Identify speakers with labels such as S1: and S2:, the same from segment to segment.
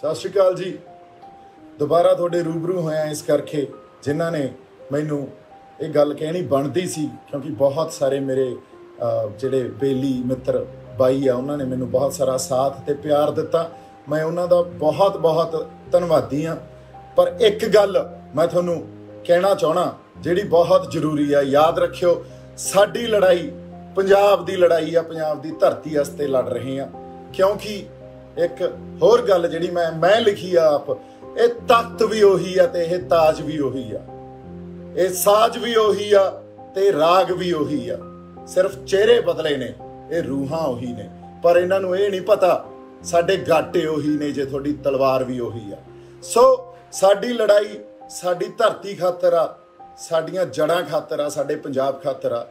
S1: ਸਤਿ ਸ਼੍ਰੀ ਅਕਾਲ ਜੀ। ਦੁਬਾਰਾ ਤੁਹਾਡੇ ਰੂਬਰੂ ਹੋਇਆ ਇਸ ਕਰਕੇ ਜਿਨ੍ਹਾਂ ਨੇ ਮੈਨੂੰ ਇਹ ਗੱਲ ਕਹਿਣੀ ਬਣਦੀ ਸੀ, ਕਿਉਂਕਿ ਬਹੁਤ ਸਾਰੇ ਮੇਰੇ ਜਿਹੜੇ ਬੇਲੀ ਮਿੱਤਰ ਬਾਈ ਆ, ਉਹਨਾਂ ਨੇ ਮੈਨੂੰ ਬਹੁਤ ਸਾਰਾ ਸਾਥ ਤੇ ਪਿਆਰ ਦਿੱਤਾ। ਮੈਂ ਉਹਨਾਂ ਦਾ ਬਹੁਤ ਬਹੁਤ ਧੰਨਵਾਦੀ ਆ ਪਰ ਇੱਕ ਗੱਲ ਮੈਂ ਤੁਹਾਨੂੰ ਕਹਿਣਾ ਚਾਹਣਾ ਜਿਹੜੀ ਬਹੁਤ ਜ਼ਰੂਰੀ ਆ, ਯਾਦ ਰੱਖਿਓ, ਸਾਡੀ ਲੜਾਈ ਪੰਜਾਬ ਦੀ ਲੜਾਈ ਆ, ਪੰਜਾਬ ਦੀ ਧਰਤੀ ਵਾਸਤੇ ਲੜ ਰਹੇ ਆ ਕਿਉਂਕਿ ਇੱਕ ਹੋਰ ਗੱਲ ਜਿਹੜੀ ਮੈਂ ਮੈਂ ਲਿਖੀ ਆ ਆਪ, ਇਹ ਤਖਤ ਵੀ ਉਹੀ ਆ ਤੇ ਇਹ ਤਾਜ ਵੀ ਉਹੀ ਆ। ਇਹ ਸਾਜ ਵੀ ਉਹੀ ਆ ਤੇ ਰਾਗ ਵੀ ਉਹੀ ਆ। ਸਿਰਫ ਚਿਹਰੇ ਬਦਲੇ ਨੇ, ਇਹ ਰੂਹਾਂ ਉਹੀ ਨੇ। ਪਰ ਇਹਨਾਂ ਨੂੰ ਇਹ ਨਹੀਂ ਪਤਾ, ਸਾਡੇ ਗਾਟੇ ਉਹੀ ਨੇ ਜੇ ਤੁਹਾਡੀ ਤਲਵਾਰ ਵੀ ਉਹੀ ਆ। ਸੋ ਸਾਡੀ ਲੜਾਈ, ਸਾਡੀ ਧਰਤੀ ਖਾਤਰ ਆ, ਸਾਡੀਆਂ ਜੜਾਂ ਖਾਤਰ ਆ, ਸਾਡੇ ਪੰਜਾਬ ਖਾਤਰ ਆ।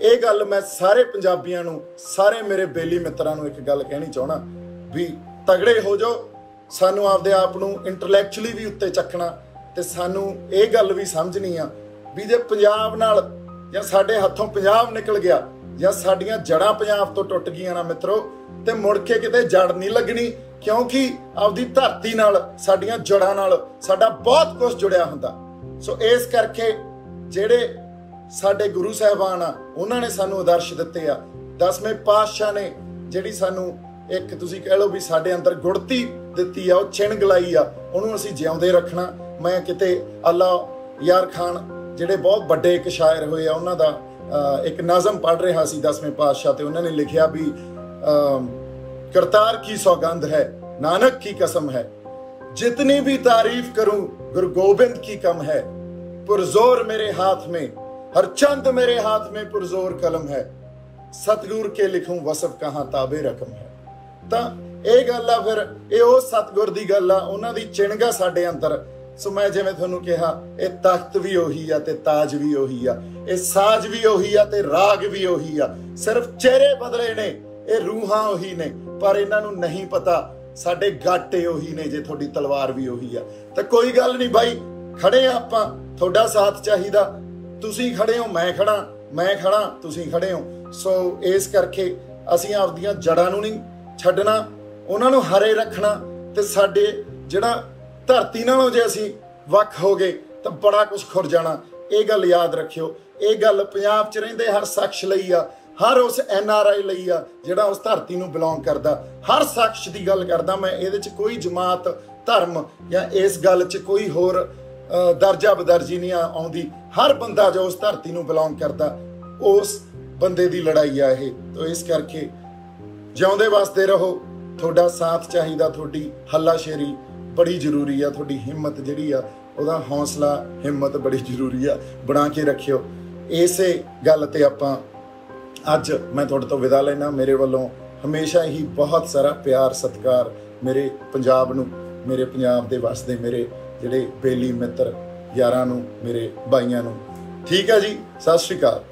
S1: ਇਹ ਗੱਲ ਮੈਂ ਸਾਰੇ ਪੰਜਾਬੀਆਂ ਨੂੰ, ਸਾਰੇ ਮੇਰੇ ਬੇਲੀ ਮਿੱਤਰਾਂ ਨੂੰ ਇੱਕ ਗੱਲ ਕਹਿਣੀ ਚਾਹਣਾ ਵੀ ਤਗੜੇ ਹੋ ਜਾਓ। ਸਾਨੂੰ ਆਪਦੇ ਆਪ ਨੂੰ ਇੰਟੈਲੈਕਚੁਅਲੀ ਵੀ ਉੱਤੇ ਚੱਕਣਾ ਤੇ ਸਾਨੂੰ ਇਹ ਗੱਲ ਵੀ ਸਮਝਣੀ ਆ ਵੀ ਜੇ ਪੰਜਾਬ ਨਾਲ ਜਾਂ ਸਾਡੇ ਹੱਥੋਂ ਪੰਜਾਬ ਨਿਕਲ ਗਿਆ ਜਾਂ ਸਾਡੀਆਂ ਜੜਾਂ ਪੰਜਾਬ ਤੋਂ ਟੁੱਟ ਗਈਆਂ ਨਾ ਮਿੱਤਰੋ, ਤੇ ਮੁੜ ਕੇ ਕਿਤੇ ਜੜ ਨਹੀਂ ਲੱਗਣੀ, ਕਿਉਂਕਿ ਆਪਦੀ ਧਰਤੀ ਨਾਲ, ਸਾਡੀਆਂ ਜੜਾਂ ਨਾਲ ਸਾਡਾ ਬਹੁਤ ਕੁਝ ਜੁੜਿਆ ਹੁੰਦਾ। ਸੋ ਇਸ ਕਰਕੇ ਜਿਹੜੇ ਸਾਡੇ ਗੁਰੂ ਸਾਹਿਬਾਨ ਆ, ਉਹਨਾਂ ਨੇ ਸਾਨੂੰ ਆਦਰਸ਼ ਦਿੱਤੇ ਆ। ਦਸਵੇਂ ਪਾਤਸ਼ਾਹ ਨੇ ਜਿਹੜੀ ਸਾਨੂੰ ਇੱਕ ਤੁਸੀਂ ਕਹਿ ਲਓ ਵੀ ਸਾਡੇ ਅੰਦਰ ਗੁੜਤੀ ਦਿੱਤੀ ਆ ਉਹ ਛਿਣ ਗਲਾਈ ਆ ਉਹਨੂੰ ਅਸੀਂ ਜਿਉਂਦੇ ਰੱਖਣਾ ਮੈਂ ਕਿਤੇ ਅੱਲਾ ਯਾਰ ਖਾਨ ਜਿਹੜੇ ਬਹੁਤ ਵੱਡੇ ਇੱਕ ਸ਼ਾਇਰ ਹੋਏ ਆ ਉਹਨਾਂ ਦਾ ਅਹ, ਇੱਕ ਨਜ਼ਮ ਪੜ੍ਹ ਰਿਹਾ ਸੀ ਦਸਵੇਂ ਪਾਤਸ਼ਾਹ ਤੇ ਉਹਨਾਂ ਨੇ ਲਿਖਿਆ ਵੀ ਅਹ, करतार की सौगंध है नानक की कसम है जितनी भी तारीफ करूं गुरु गोविंद की कम है पुरजोर मेरे हाथ में हर चंद मेरे हाथ में पुरजोर कलम है सतगुर के लिखूं वसफ कहां ताबे रकम है ਤਾਂ ਇਹ ਗੱਲ ਆ ਫਿਰ, ਇਹ ਉਹ ਸਤਗੁਰ ਦੀ ਗੱਲ ਆ, ਉਹਨਾਂ ਦੀ ਚਿਣਗਾ ਸਾਡੇ ਅੰਦਰ। ਸੋ ਮੈਂ ਜਿਵੇਂ ਤੁਹਾਨੂੰ ਕਿਹਾ, ਇਹ ਤਖਤ ਵੀ ਉਹੀ ਆ ਤੇ ਤਾਜ ਵੀ ਉਹੀ ਆ, ਇਹ ਸਾਜ ਵੀ ਉਹੀ ਆ ਤੇ ਰਾਗ ਵੀ ਉਹੀ ਆ। ਸਿਰਫ ਚਿਹਰੇ ਬਦਲੇ ਨੇ, ਇਹ ਰੂਹਾਂ ਉਹੀ ਨੇ, ਪਰ ਇਹਨਾਂ ਨੂੰ ਨਹੀਂ ਪਤਾ ਸਾਡੇ ਗਾਟੇ ਉਹੀ ਨੇ ਜੇ ਤੁਹਾਡੀ ਤਲਵਾਰ ਵੀ ਉਹੀ ਆ। ਤਾਂ ਕੋਈ ਗੱਲ ਨਹੀਂ ਬਾਈ, ਖੜੇ ਆ ਆਪਾਂ, ਤੁਹਾਡਾ ਸਾਥ ਚਾਹੀਦਾ। ਤੁਸੀਂ ਖੜੇ ਹੋ, ਮੈਂ ਖੜਾ ਮੈਂ ਖੜਾ, ਤੁਸੀਂ ਖੜੇ ਹੋ। ਸੋ ਇਸ ਕਰਕੇ ਅਸੀਂ ਆਪਦੀਆਂ ਜੜਾਂ ਨੂੰ ਨਹੀਂ ਛੱਡਣਾ, ਉਹਨਾਂ ਨੂੰ ਹਰੇ ਰੱਖਣਾ ਤੇ ਸਾਡੇ ਜਿਹੜਾ ਧਰਤੀ ਨਾਲੋਂ ਜੇ ਅਸੀਂ ਵੱਖ ਹੋ ਗਏ ਤਾਂ ਬੜਾ ਕੁਝ ਖੁਰ ਜਾਣਾ। ਇਹ ਗੱਲ ਯਾਦ ਰੱਖਿਓ। ਇਹ ਗੱਲ ਪੰਜਾਬ 'ਚ ਰਹਿੰਦੇ ਹਰ ਸ਼ਖਸ ਲਈ ਆ, ਹਰ ਉਸ ਐਨ ਆਰ ਆਈ ਲਈ ਆ, ਜਿਹੜਾ ਉਸ ਧਰਤੀ ਨੂੰ ਬਿਲੋਂਗ ਕਰਦਾ। ਹਰ ਸ਼ਖਸ ਦੀ ਗੱਲ ਕਰਦਾ ਮੈਂ, ਇਹਦੇ 'ਚ ਕੋਈ ਜਮਾਤ, ਧਰਮ ਜਾਂ ਇਸ ਗੱਲ 'ਚ ਕੋਈ ਹੋਰ ਦਰਜਾ ਬਦਰਜੀ ਨਹੀਂ ਆਉਂਦੀ। ਹਰ ਬੰਦਾ ਜੋ ਉਸ ਧਰਤੀ ਨੂੰ ਬਿਲੋਂਗ ਕਰਦਾ, ਉਸ ਬੰਦੇ ਦੀ ਲੜਾਈ ਆ ਇਹ। ਤੋਂ ਇਸ ਕਰਕੇ ਜਿਉਂਦੇ ਵਾਸਤੇ ਰਹੋ। ਤੁਹਾਡਾ ਸਾਥ ਚਾਹੀਦਾ ਤੁਹਾਡੀ ਹੱਲਾਸ਼ੇਰੀ ਬੜੀ ਜ਼ਰੂਰੀ ਆ। ਤੁਹਾਡੀ ਹਿੰਮਤ ਜਿਹੜੀ ਆ, ਉਹਦਾ ਹੌਸਲਾ, ਹਿੰਮਤ ਬੜੀ ਜ਼ਰੂਰੀ ਆ। ਬਣਾ ਕੇ ਰੱਖਿਓ। ਇਸੇ ਗੱਲ ਤੇ ਆਪਾਂ ਅੱਜ ਮੈਂ ਤੁਹਾਡੇ ਤੋਂ ਵਿਦਾ ਲੈਣਾ ਮੇਰੇ ਵੱਲੋਂ ਹਮੇਸ਼ਾ ਹੀ ਬਹੁਤ ਸਾਰਾ ਪਿਆਰ, ਸਤਿਕਾਰ ਮੇਰੇ ਪੰਜਾਬ ਨੂੰ, ਮੇਰੇ ਪੰਜਾਬ ਦੇ ਵਾਸਤੇ, ਮੇਰੇ ਜਿਹੜੇ ਬੇਲੀ ਮਿੱਤਰ ਯਾਰਾਂ ਨੂੰ, ਮੇਰੇ ਭਾਈਆਂ ਨੂੰ। ਠੀਕ ਹੈ ਜੀ, ਸਤਿ ਸ਼੍ਰੀ ਅਕਾਲ।